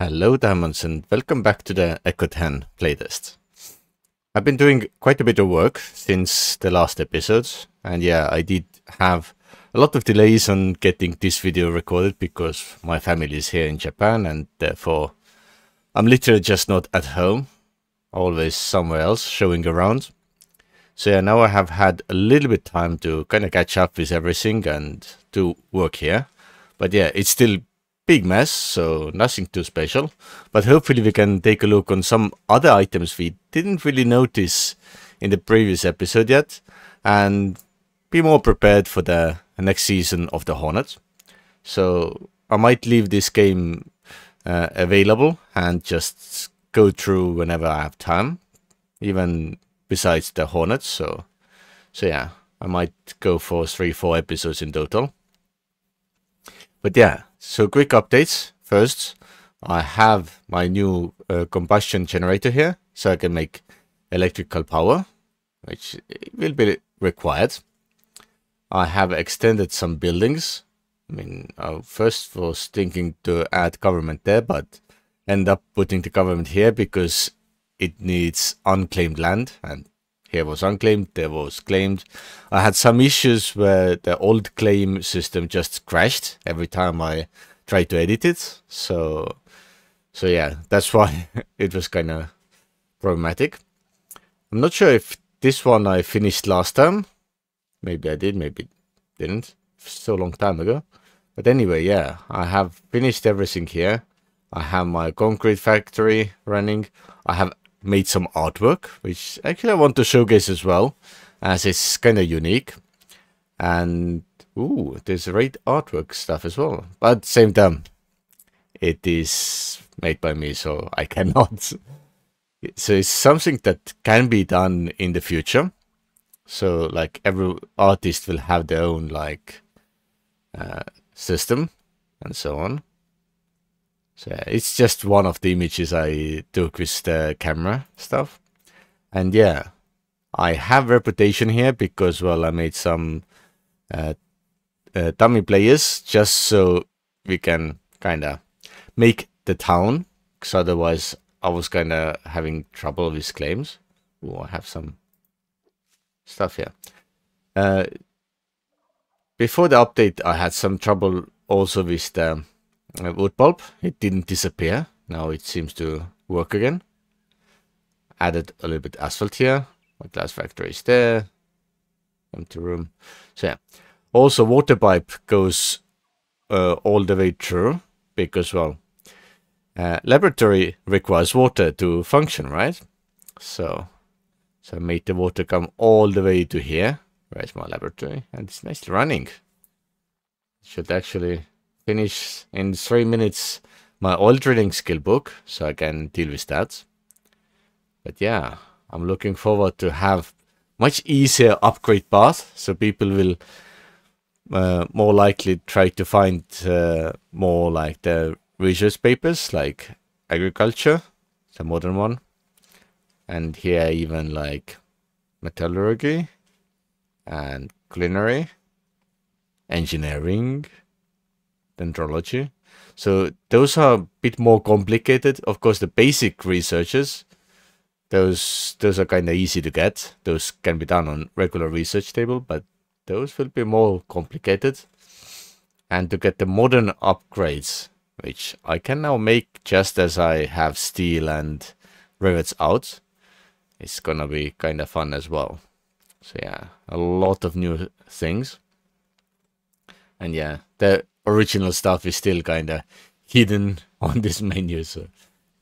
Hello Diamonds and welcome back to the Eco 10 playlist. I've been doing quite a bit of work since the last episodes and yeah I did have a lot of delays on getting this video recorded because my family is here in Japan and therefore I'm literally just not at home, always somewhere else showing around. So yeah now I have had a little bit time to kind of catch up with everything and do work here. But yeah, it's still big mess, so nothing too special. But hopefully we can take a look on some other items we didn't really notice in the previous episode yet, and be more prepared for the next season of the Hornets. So I might leave this game uh, available and just go through whenever I have time, even besides the Hornets. So, so yeah, I might go for three, four episodes in total. But yeah, so quick updates. First, I have my new uh, combustion generator here, so I can make electrical power, which will be required. I have extended some buildings. I mean, I first was thinking to add government there, but end up putting the government here because it needs unclaimed land and here was unclaimed, there was claimed. I had some issues where the old claim system just crashed every time I tried to edit it. So, so yeah, that's why it was kind of problematic. I'm not sure if this one I finished last time. Maybe I did, maybe didn't. So long time ago. But anyway, yeah, I have finished everything here. I have my concrete factory running. I have made some artwork, which actually I want to showcase as well, as it's kind of unique. And, ooh, there's great artwork stuff as well. But same time, it is made by me, so I cannot. so it's something that can be done in the future. So, like, every artist will have their own, like, uh, system and so on. So it's just one of the images I took with the camera stuff. And yeah, I have reputation here because, well, I made some uh, uh, dummy players just so we can kind of make the town. Because otherwise I was kind of having trouble with claims. Oh, I have some stuff here. Uh, before the update, I had some trouble also with the uh, wood pulp. It didn't disappear. Now it seems to work again. Added a little bit asphalt here. My glass factory is there. Empty room. So yeah. Also water pipe goes uh, all the way through because well uh, laboratory requires water to function, right? So so I made the water come all the way to here. Where's my laboratory? And it's nicely running. Should actually finish in three minutes my oil drilling skill book so I can deal with that. But yeah, I'm looking forward to have much easier upgrade path so people will uh, more likely try to find uh, more like the research papers like agriculture, the modern one. And here even like metallurgy and culinary, engineering, dendrology. So those are a bit more complicated. Of course, the basic researches, those those are kind of easy to get. Those can be done on regular research table, but those will be more complicated. And to get the modern upgrades, which I can now make just as I have steel and rivets out, it's gonna be kind of fun as well. So yeah, a lot of new things. And yeah, the original stuff is still kind of hidden on this menu, so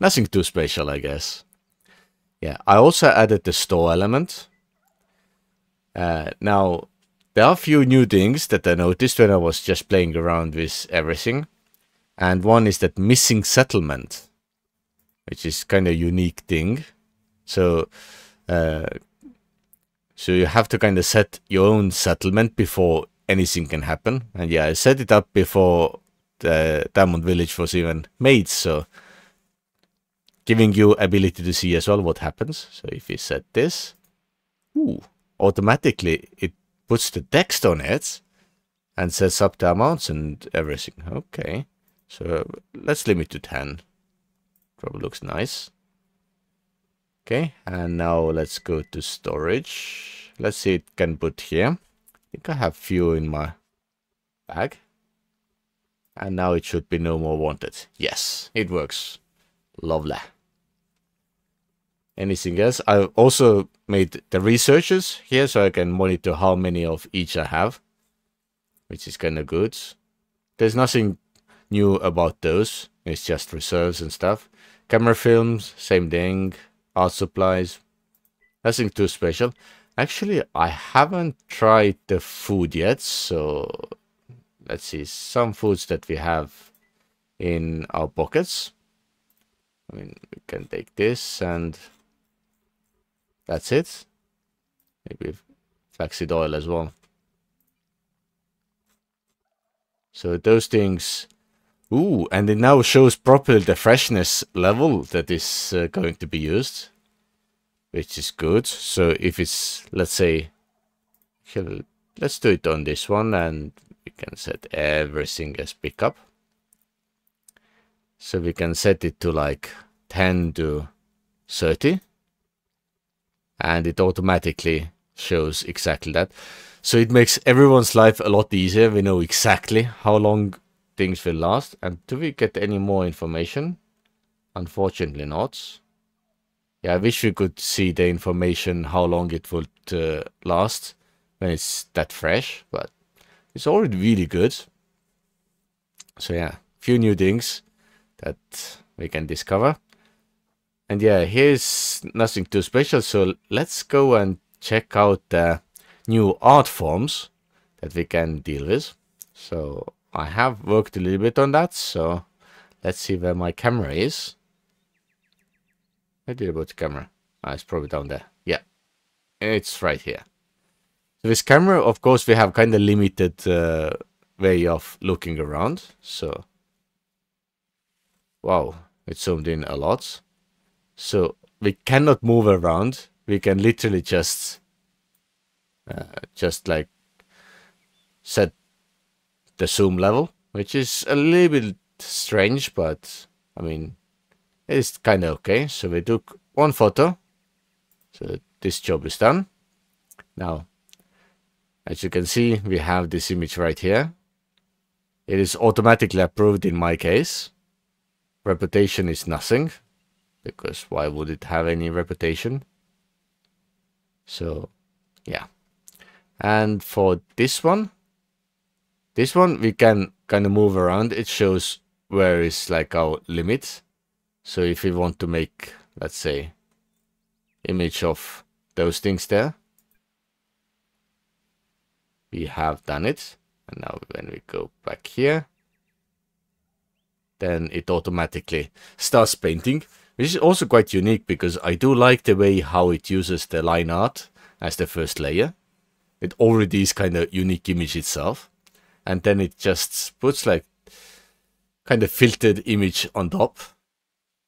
nothing too special, I guess. Yeah, I also added the store element. Uh, now, there are a few new things that I noticed when I was just playing around with everything. And one is that missing settlement, which is kind of unique thing. So, uh, so you have to kind of set your own settlement before anything can happen. And yeah, I set it up before the Diamond Village was even made, so giving you ability to see as well what happens. So if you set this, ooh, automatically it puts the text on it and sets up the amounts and everything. Okay, so let's limit to 10. Probably looks nice. Okay, and now let's go to storage. Let's see it can put here. I think I have fuel in my bag. And now it should be no more wanted. Yes, it works. Lovely. Anything else? I've also made the researchers here so I can monitor how many of each I have. Which is kind of good. There's nothing new about those. It's just reserves and stuff. Camera films, same thing. Art supplies. Nothing too special. Actually, I haven't tried the food yet, so let's see some foods that we have in our pockets. I mean, we can take this and that's it. Maybe flaxseed oil as well. So those things. Ooh, and it now shows properly the freshness level that is uh, going to be used. Which is good. So if it's, let's say, let's do it on this one and we can set everything as pickup. So we can set it to like 10 to 30 and it automatically shows exactly that. So it makes everyone's life a lot easier. We know exactly how long things will last. And do we get any more information? Unfortunately not. Yeah, I wish we could see the information how long it would uh, last when it's that fresh, but it's already really good. So yeah, few new things that we can discover. And yeah, here's nothing too special. So let's go and check out the new art forms that we can deal with. So I have worked a little bit on that. So let's see where my camera is. I did about the camera. Ah, it's probably down there. Yeah, it's right here. So this camera, of course, we have kind of limited uh, way of looking around. So, wow, it zoomed in a lot. So we cannot move around. We can literally just, uh, just like set the zoom level, which is a little bit strange, but I mean, it's kind of okay. So we took one photo. So this job is done. Now, as you can see, we have this image right here. It is automatically approved in my case. Reputation is nothing because why would it have any reputation? So, yeah. And for this one, this one we can kind of move around. It shows where is like our limit. So if we want to make, let's say, image of those things there, we have done it. And now when we go back here, then it automatically starts painting. Which is also quite unique because I do like the way how it uses the line art as the first layer. It already is kind of unique image itself. And then it just puts like kind of filtered image on top.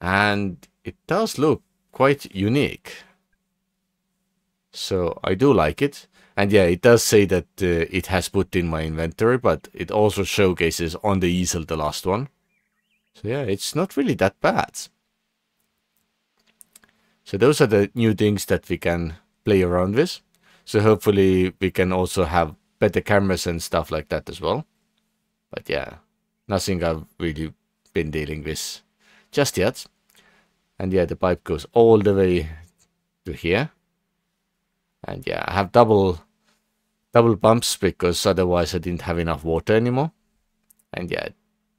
And it does look quite unique. So I do like it. And yeah, it does say that uh, it has put in my inventory, but it also showcases on the easel the last one. So yeah, it's not really that bad. So those are the new things that we can play around with. So hopefully we can also have better cameras and stuff like that as well. But yeah, nothing I've really been dealing with just yet. And yeah, the pipe goes all the way to here. And yeah, I have double double pumps because otherwise I didn't have enough water anymore. And yeah,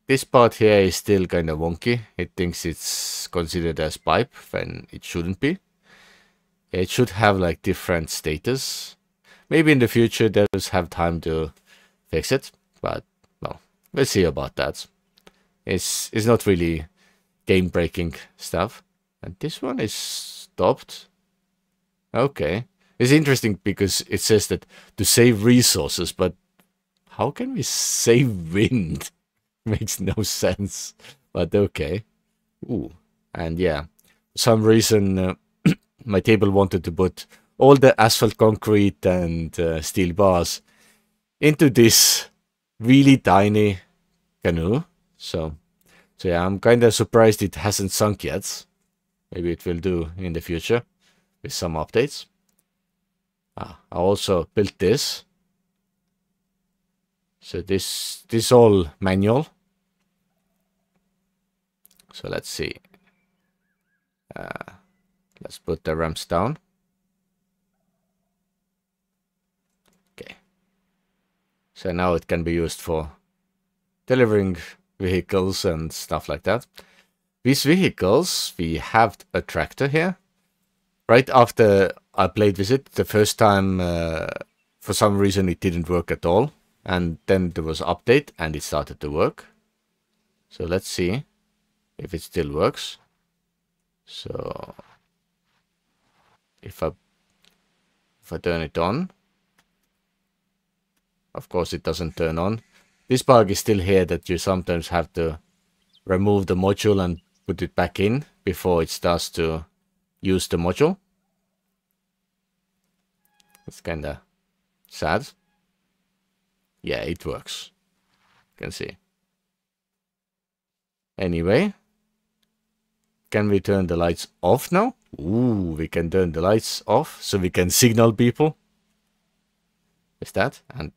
this part here is still kind of wonky. It thinks it's considered as pipe when it shouldn't be. It should have like different status. Maybe in the future they'll just have time to fix it, but well, we'll see about that. It's it's not really game breaking stuff. And this one is stopped. Okay. It's interesting because it says that to save resources, but how can we save wind? Makes no sense, but okay. Ooh, and yeah, some reason uh, my table wanted to put all the asphalt concrete and uh, steel bars into this really tiny canoe. So So yeah, I'm kind of surprised it hasn't sunk yet. Maybe it will do in the future with some updates. Ah, I also built this. So this this all manual. So let's see. Uh, let's put the ramps down. Okay. So now it can be used for delivering vehicles and stuff like that. These vehicles, we have a tractor here. Right after I played with it, the first time, uh, for some reason it didn't work at all. And then there was update and it started to work. So let's see if it still works. So if I if I turn it on, of course it doesn't turn on. This bug is still here that you sometimes have to remove the module and put it back in before it starts to use the module. It's kinda sad. Yeah, it works. You can see. Anyway, can we turn the lights off now? Ooh, we can turn the lights off so we can signal people. Is that? And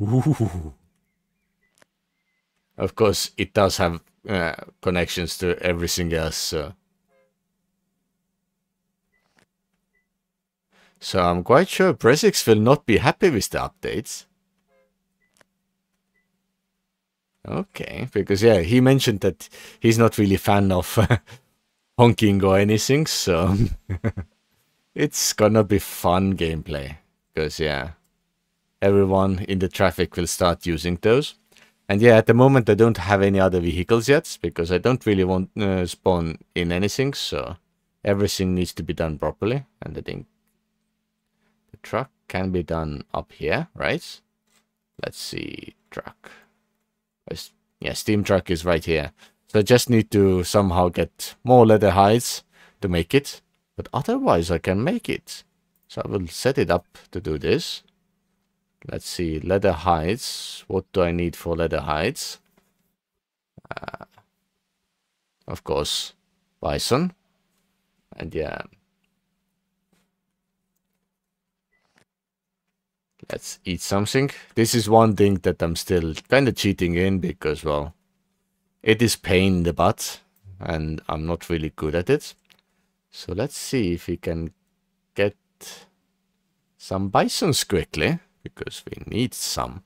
Ooh. Of course, it does have uh, connections to everything else. So. so I'm quite sure Presix will not be happy with the updates. Okay, because yeah, he mentioned that he's not really fan of honking or anything, so it's gonna be fun gameplay. Because yeah, everyone in the traffic will start using those. And yeah, at the moment I don't have any other vehicles yet because I don't really want uh, spawn in anything, so everything needs to be done properly. And I think the truck can be done up here, right? Let's see, truck. Yeah, steam truck is right here. So I just need to somehow get more leather hides to make it. But otherwise I can make it. So I will set it up to do this. Let's see, leather hides. What do I need for leather hides? Uh, of course, bison. And yeah. Let's eat something. This is one thing that I'm still kind of cheating in because, well, it is pain in the butt and I'm not really good at it. So let's see if we can get some bisons quickly because we need some.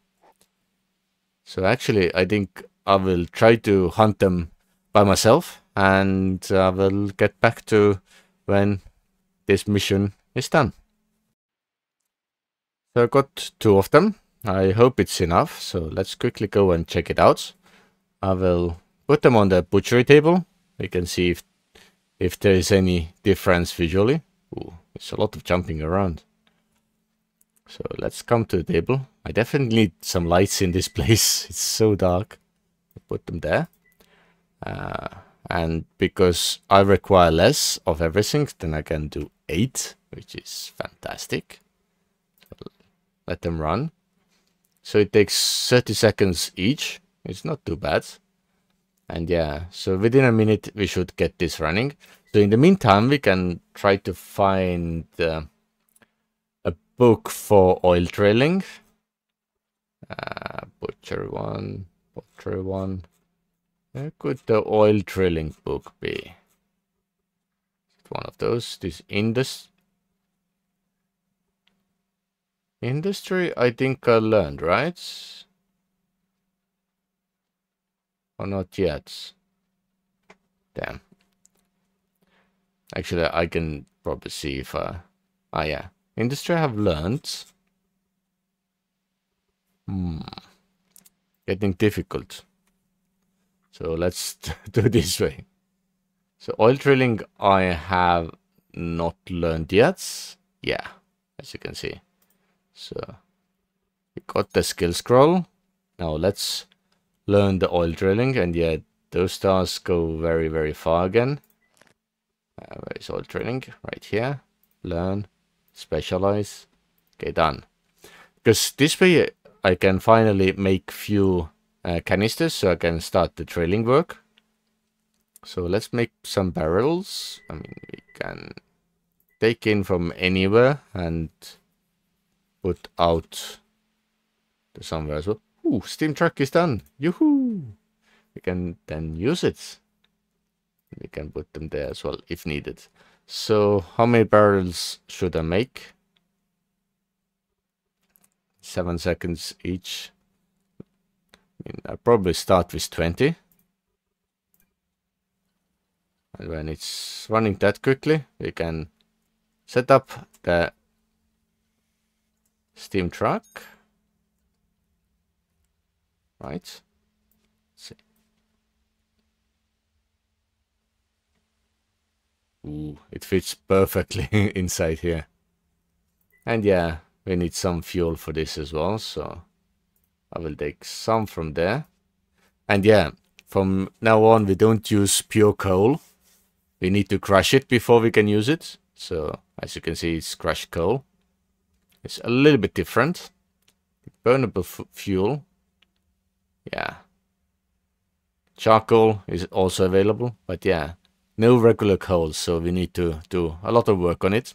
So actually, I think I will try to hunt them by myself and I will get back to when this mission is done. So I got two of them. I hope it's enough. So let's quickly go and check it out. I will put them on the butchery table. We can see if if there is any difference visually. Ooh, it's a lot of jumping around. So let's come to the table. I definitely need some lights in this place. It's so dark. Put them there. Uh, and because I require less of everything, then I can do 8, which is fantastic. Let them run. So it takes 30 seconds each. It's not too bad. And yeah, so within a minute we should get this running. So in the meantime, we can try to find... Uh, book for oil drilling. Uh, butcher one, butcher one. Where could the oil drilling book be? One of those. This indus industry. I think I learned right. Or not yet. Damn. Actually, I can probably see if I... Ah, yeah. Industry have learned. Hmm. Getting difficult. So let's do this way. So oil drilling I have not learned yet. Yeah, as you can see. So we got the skill scroll. Now let's learn the oil drilling and yeah, those stars go very, very far again. Uh, where is oil drilling? Right here. Learn specialize. Okay, done. Because this way I can finally make few uh, canisters so I can start the trailing work. So let's make some barrels. I mean, we can take in from anywhere and put out to somewhere as well. Ooh, steam truck is done. Yoo-hoo! We can then use it. We can put them there as well if needed. So how many barrels should I make? Seven seconds each. I mean, I'll probably start with 20. And when it's running that quickly, we can set up the steam truck. Right. Let's see. Ooh, it fits perfectly inside here. And yeah, we need some fuel for this as well, so I will take some from there. And yeah, from now on we don't use pure coal. We need to crush it before we can use it. So as you can see, it's crushed coal. It's a little bit different. Burnable fuel. Yeah. Charcoal is also available, but yeah, no regular coal, so we need to do a lot of work on it.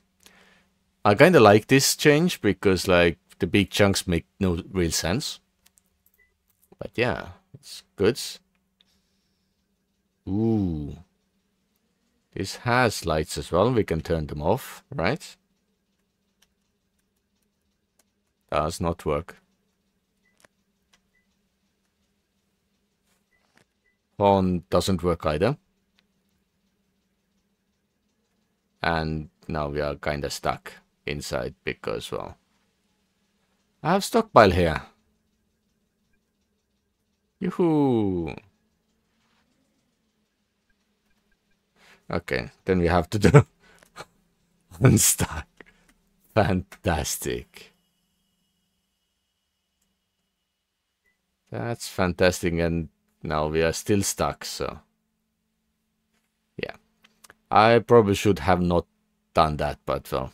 I kind of like this change because like the big chunks make no real sense. But yeah, it's good. Ooh. This has lights as well. We can turn them off, right? Does not work. Horn doesn't work either. And now we are kind of stuck inside because, well, I have stockpile here. Yoo-hoo! Okay, then we have to do unstuck. Fantastic. That's fantastic, and now we are still stuck, so... I probably should have not done that, but well...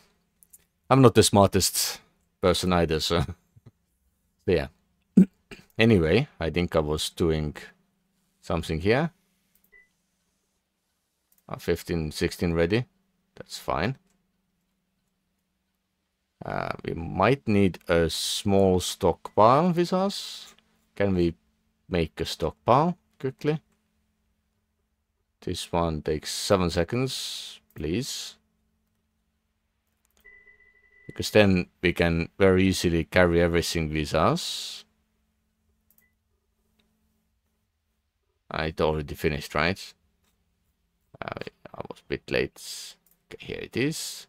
I'm not the smartest person either, so... so yeah. anyway, I think I was doing something here. Uh, 15, 16 ready. That's fine. Uh, we might need a small stockpile with us. Can we make a stockpile quickly? This one takes 7 seconds, please. Because then we can very easily carry everything with us. Ah, it already finished, right? I, I was a bit late. Okay, here it is.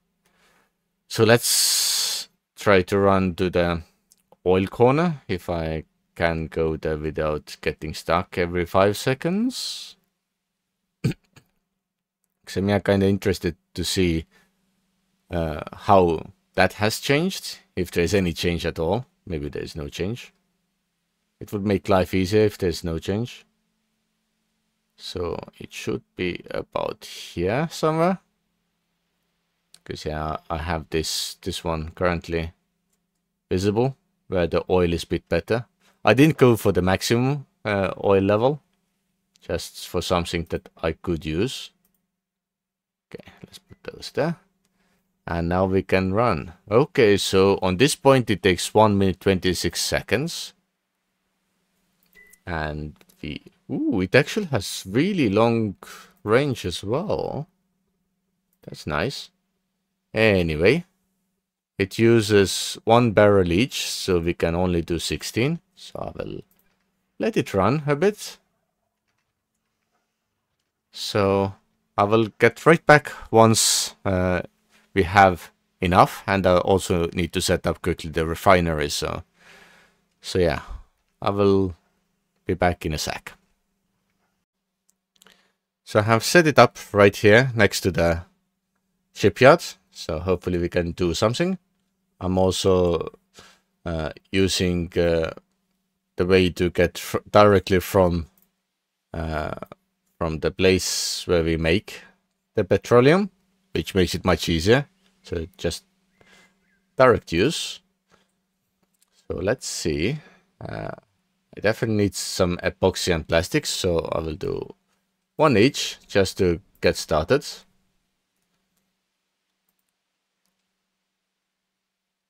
So let's try to run to the oil corner if I can go there without getting stuck every five seconds. Because I'm kind of interested to see uh, how that has changed, if there's any change at all. Maybe there's no change. It would make life easier if there's no change. So it should be about here somewhere. Because yeah, I have this this one currently visible where the oil is a bit better. I didn't go for the maximum uh, oil level, just for something that I could use. Let's put those there. And now we can run. Okay, so on this point it takes 1 minute 26 seconds. And the Ooh, it actually has really long range as well. That's nice. Anyway, it uses one barrel each, so we can only do 16. So I will let it run a bit. So I will get right back once uh, we have enough. And I also need to set up quickly the refinery. So, so yeah, I will be back in a sec. So I have set it up right here next to the shipyard. So hopefully we can do something. I'm also uh, using uh, the way to get fr directly from uh, from the place where we make the petroleum, which makes it much easier. So just direct use. So let's see. Uh, it definitely need some epoxy and plastics, so I will do one each just to get started.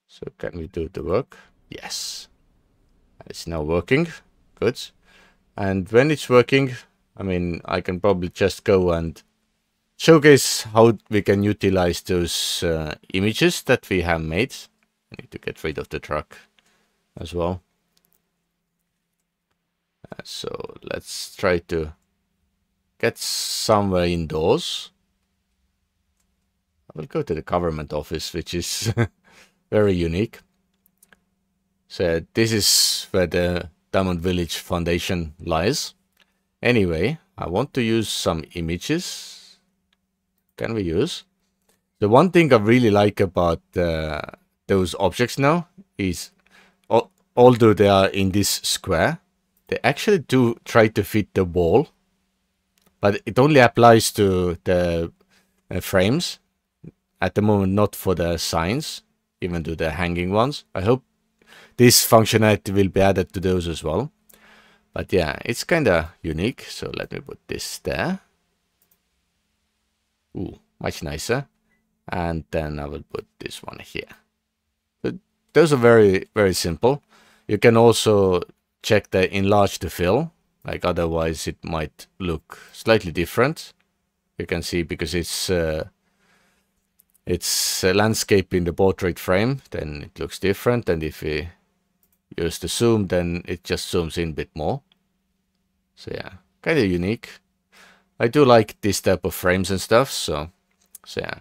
So can we do the work? Yes. It's now working. Good. And when it's working, I mean, I can probably just go and showcase how we can utilize those uh, images that we have made. I need to get rid of the truck as well. Uh, so let's try to get somewhere indoors. I will go to the government office, which is very unique. So this is where the Diamond Village Foundation lies. Anyway, I want to use some images. Can we use? The one thing I really like about uh, those objects now is, although they are in this square, they actually do try to fit the wall, but it only applies to the uh, frames at the moment, not for the signs, even to the hanging ones. I hope this functionality will be added to those as well. But yeah, it's kind of unique. So let me put this there. Ooh, much nicer. And then I will put this one here. But those are very, very simple. You can also check the enlarge to fill. Like otherwise it might look slightly different. You can see because it's uh, it's a landscape in the portrait frame, then it looks different. And if we use the zoom, then it just zooms in a bit more. So yeah, kind of unique. I do like this type of frames and stuff, so, so yeah.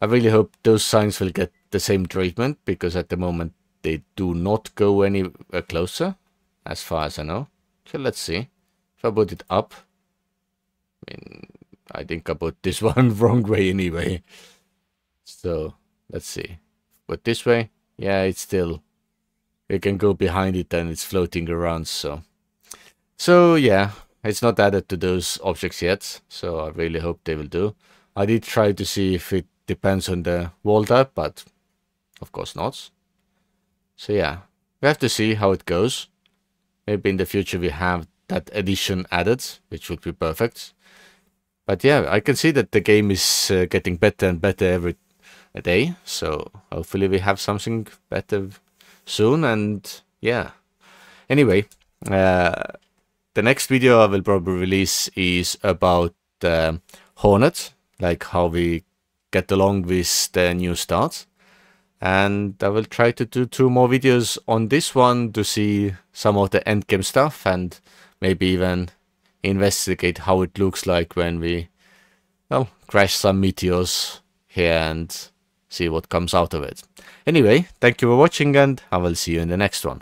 I really hope those signs will get the same treatment, because at the moment they do not go any uh, closer, as far as I know. So let's see. If I put it up, I mean, I think I put this one wrong way anyway. So let's see. But this way, yeah, it's still you can go behind it and it's floating around. So, so yeah, it's not added to those objects yet. So I really hope they will do. I did try to see if it depends on the wall type, but of course not. So yeah, we have to see how it goes. Maybe in the future we have that addition added, which would be perfect. But yeah, I can see that the game is uh, getting better and better every day. So hopefully we have something better soon. And yeah, anyway, uh, the next video I will probably release is about uh, Hornet, like how we get along with the new start. And I will try to do two more videos on this one to see some of the endgame stuff and maybe even investigate how it looks like when we well crash some meteors here and see what comes out of it. Anyway, thank you for watching and I will see you in the next one.